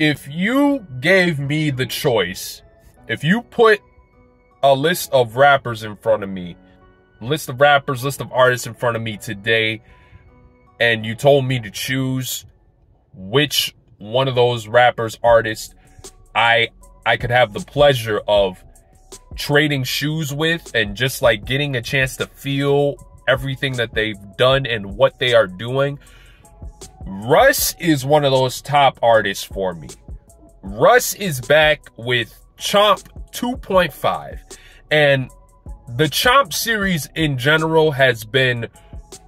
if you gave me the choice, if you put a list of rappers in front of me, list of rappers, list of artists in front of me today, and you told me to choose which one of those rappers, artists, I I could have the pleasure of trading shoes with and just like getting a chance to feel everything that they've done and what they are doing. Russ is one of those top artists for me. Russ is back with Chomp 2.5 and the Chomp series in general has been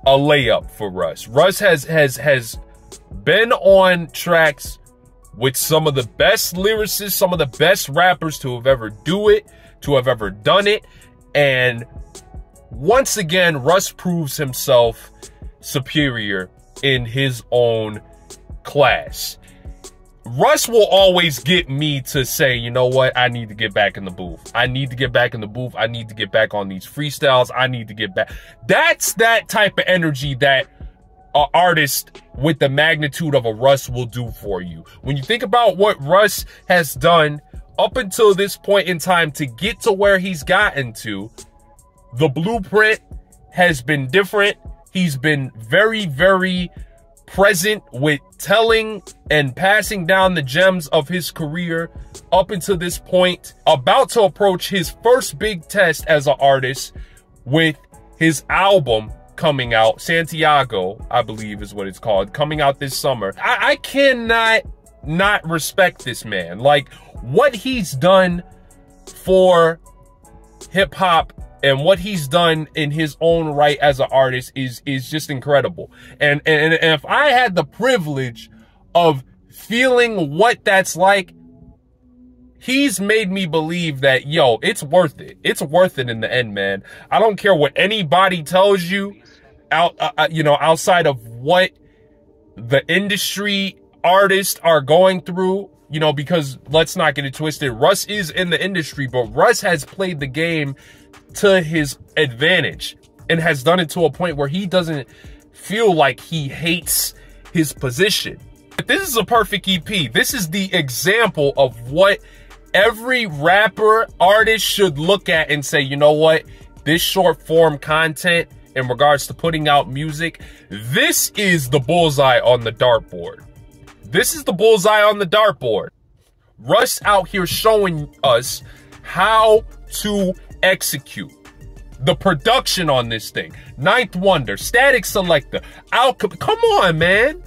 a layup for Russ. Russ has has has been on tracks with some of the best lyricists, some of the best rappers to have ever do it, to have ever done it. And once again, Russ proves himself superior in his own class. Russ will always get me to say, you know what? I need to get back in the booth. I need to get back in the booth. I need to get back on these freestyles. I need to get back. That's that type of energy that an artist with the magnitude of a Russ will do for you. When you think about what Russ has done up until this point in time to get to where he's gotten to, the blueprint has been different. He's been very, very present with telling and passing down the gems of his career up until this point, about to approach his first big test as an artist with his album coming out, Santiago, I believe is what it's called, coming out this summer. I, I cannot not respect this man. Like what he's done for hip hop and what he's done in his own right as an artist is is just incredible. And, and and if I had the privilege of feeling what that's like, he's made me believe that yo, it's worth it. It's worth it in the end, man. I don't care what anybody tells you out uh, uh you know, outside of what the industry artists are going through you know, because let's not get it twisted. Russ is in the industry, but Russ has played the game to his advantage and has done it to a point where he doesn't feel like he hates his position. But this is a perfect EP. This is the example of what every rapper, artist should look at and say, you know what? This short form content in regards to putting out music, this is the bullseye on the dartboard. This is the bullseye on the dartboard. Russ out here showing us how to execute. The production on this thing. Ninth Wonder, Statik Selektah, Alchemy. Come on, man.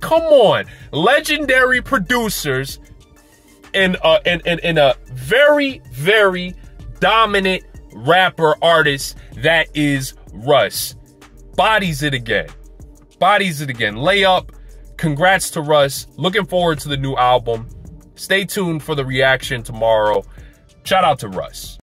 Come on. Legendary producers and uh and, and a very, very dominant rapper artist that is Russ. Bodies it again. Bodies it again. Lay up congrats to Russ. Looking forward to the new album. Stay tuned for the reaction tomorrow. Shout out to Russ.